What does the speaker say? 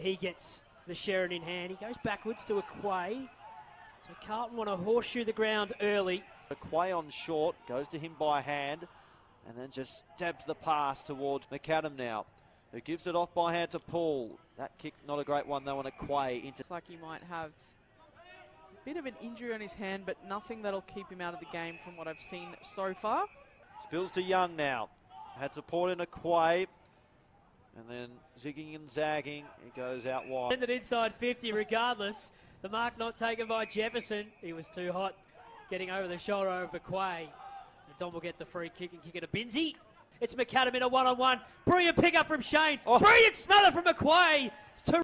He gets the Sherrin in hand. He goes backwards to Akuei. So Carlton want to horseshoe the ground early. Akuei on short, goes to him by hand, and then just stabs the pass towards McAdam now, who gives it off by hand to Paul. That kick, not a great one though, on Akuei into. Looks like he might have a bit of an injury on his hand, but nothing that'll keep him out of the game from what I've seen so far. Spills to Young now. Had support in Akuei. And then zigging and zagging, it goes out wide. Ended inside 50 regardless. The mark not taken by Jefferson. He was too hot getting over the shoulder over Akuei. And Dom will get the free kick and kick it to Binsey. It's McAdam in a one-on-one. Brilliant pick up from Shane. Oh. Brilliant smother from Akuei.